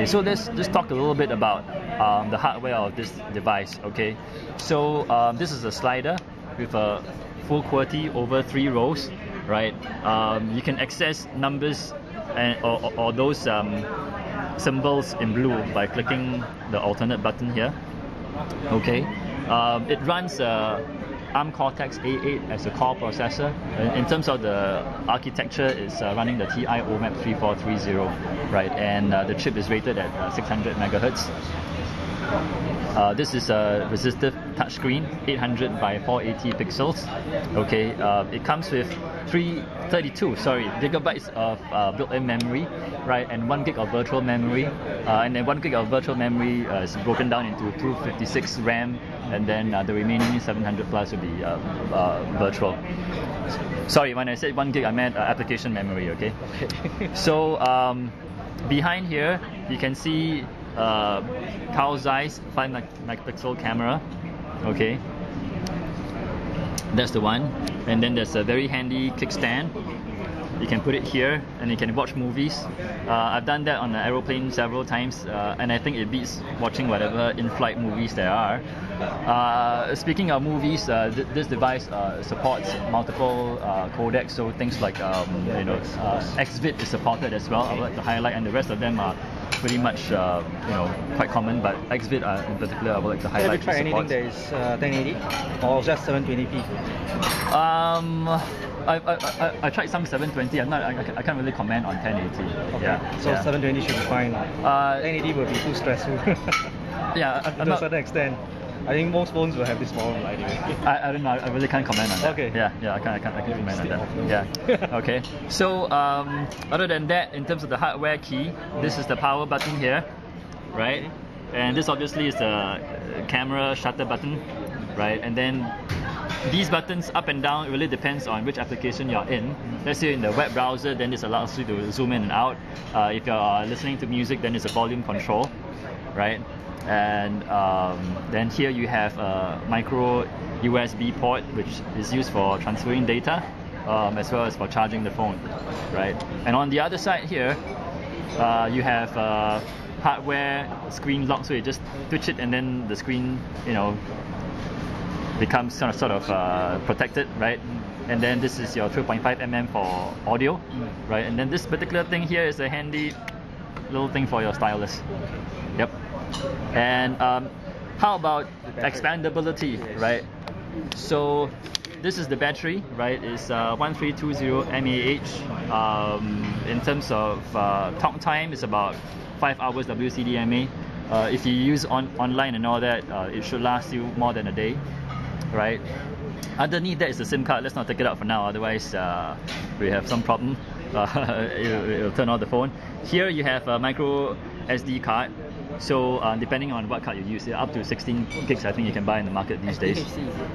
Okay, so let's just talk a little bit about um, the hardware of this device. Okay, so um, this is a slider with a full QWERTY over three rows, right? Um, you can access numbers and or, or those um, symbols in blue by clicking the alternate button here. Okay, um, it runs uh, ARM Cortex A8 as a core processor. In terms of the architecture, it's uh, running the TI OMAP 3430, right? And uh, the chip is rated at uh, 600 megahertz. Uh, this is a resistive touchscreen, 800 by 480 pixels. Okay, uh, it comes with 332, sorry, gigabytes of uh, built-in memory, right, and one gig of virtual memory, uh, and then one gig of virtual memory uh, is broken down into 256 RAM, and then uh, the remaining 700 plus will be virtual. Sorry, when I said one gig, I meant application memory. Okay. so um, behind here, you can see uh, Carl Zeiss 5 megapixel camera. Okay, that's the one. And then there's a very handy kickstand. You can put it here and you can watch movies. Uh, I've done that on an aeroplane several times uh, and I think it beats watching whatever in-flight movies there are. Uh, speaking of movies, uh, th this device uh, supports multiple uh, codecs, so things like um, you know XVID is supported as well. I would like to highlight, and the rest of them are pretty much uh, you know quite common, but XVID uh, in particular I would like to highlight. Have you tried anything that is uh, 1080 or just 720p? Um, I, I, I, I, tried some 720. I'm not. I, I can't really comment on 1080. Okay. Yeah. So yeah. 720 should be fine. Uh, 1080 will be too stressful. yeah, I, to a certain extent. I think most phones will have this problem anyway. I, I don't know. I really can't comment on that. Okay. Yeah, yeah. I can't. I can't. I can't comment on that. Yeah. okay. So um, other than that, in terms of the hardware key, this is the power button here, right? And this obviously is the camera shutter button, right? And then these buttons up and down really depends on which application you're in. Let's say in the web browser, then this allows you to zoom in and out. Uh, if you're listening to music, then it's a volume control, right? And um, then here you have a micro USB port which is used for transferring data um, as well as for charging the phone right? And on the other side here uh, you have a hardware screen lock. So you just twitch it and then the screen you know becomes sort of, sort of uh, protected right? And then this is your 3.5 mm for audio right? And then this particular thing here is a handy little thing for your stylus yep and um, how about expandability, right? So this is the battery, right? It's uh, 1320 mAh. Um, in terms of uh, talk time, it's about 5 hours WCDMA. Uh, if you use on online and all that, uh, it should last you more than a day, right? Underneath that is the SIM card. Let's not take it out for now, otherwise uh, we have some problem. Uh, it'll, it'll turn off the phone. Here you have a micro SD card so uh, depending on what card you use, up to 16 gigs I think you can buy in the market these days.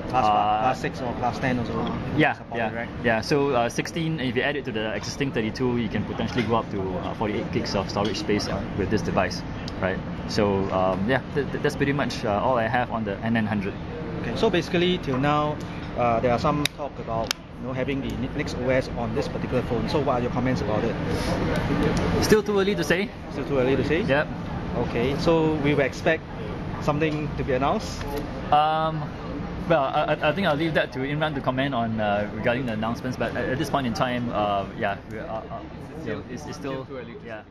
Class, uh, class 6 or class 10 also. Yeah, yeah, right? yeah. So uh, 16, if you add it to the existing 32, you can potentially go up to uh, 48 gigs of storage space with this device, right? So um, yeah, th th that's pretty much all I have on the N900. Okay, so basically till now, there are some talk about you know, having the Nix OS on this particular phone. So what are your comments about it? Still too early to say. Still too early to say? Yep. Okay, so we will expect something to be announced? Um, well, I, I think I'll leave that to Imran to comment on uh, regarding the announcements. But at, at, this point in time, uh, yeah, uh, uh, it's, it's, still, still too early. Yeah.